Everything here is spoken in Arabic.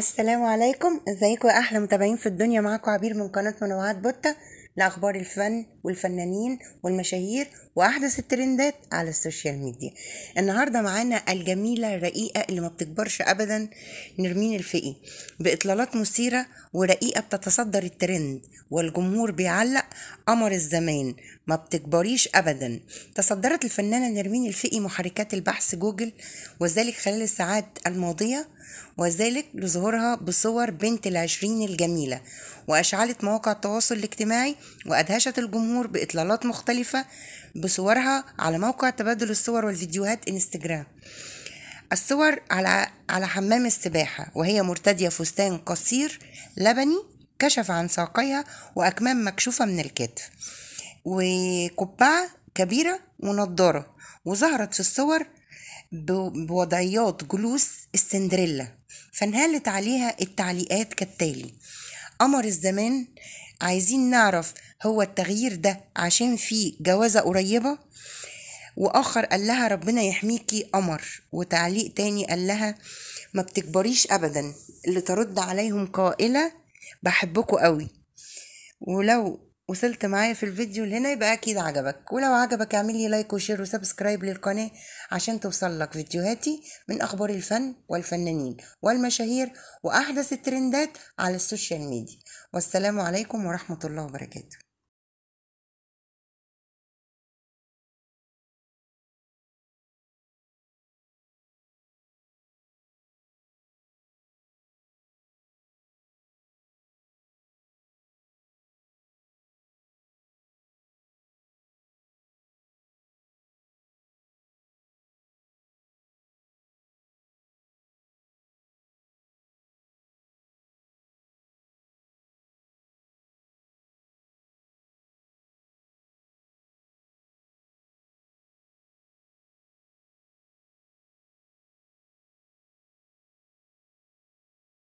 السلام عليكم. ازيكم يا أحلى متابعين في الدنيا؟ معاكم عبير من قناة منوعات بوتا. لاخبار الفن والفنانين والمشاهير وأحدث الترندات على ال social media. النهارده معانا الجميلة الرقيقه اللي ما بتكبرش ابدا نرمين الفقي. بإطلالات مثيرة ورقيقة بتتصدر الترند والجمهور بيعلق قمر الزمان. ما بتكبريش ابدا. تصدرت الفنانة نرمين الفقي محركات البحث جوجل وذلك خلال الساعات الماضية. وذلك لظهورها بصور بنت العشرين الجميلة وأشعلت مواقع التواصل الاجتماعي وأدهشت الجمهور بإطلالات مختلفة بصورها على موقع تبادل الصور والفيديوهات إنستجرام. الصور على على حمام السباحة وهي مرتدية فستان قصير لبني كشف عن ساقيها وأكمام مكشوفة من الكتف وقبعة كبيرة ونضارة وظهرت في الصور بوضعيات جلوس السندريلا فانهالت عليها التعليقات كالتالي. قمر الزمان عايزين نعرف هو التغيير ده عشان فيه جوازة قريبة؟ وآخر قال لها ربنا يحميكي قمر وتعليق تاني قال لها ما بتكبريش ابدا اللي ترد عليهم قائلة بحبكوا قوي. ولو وصلت معايا في الفيديو لهنا يبقى أكيد عجبك. ولو عجبك اعمل لي like و share و subscribe للقناة عشان توصل لك فيديوهاتي من أخبار الفن والفنانين والمشاهير وأحدث الترندات على ال social media. والسلام عليكم ورحمة الله وبركاته.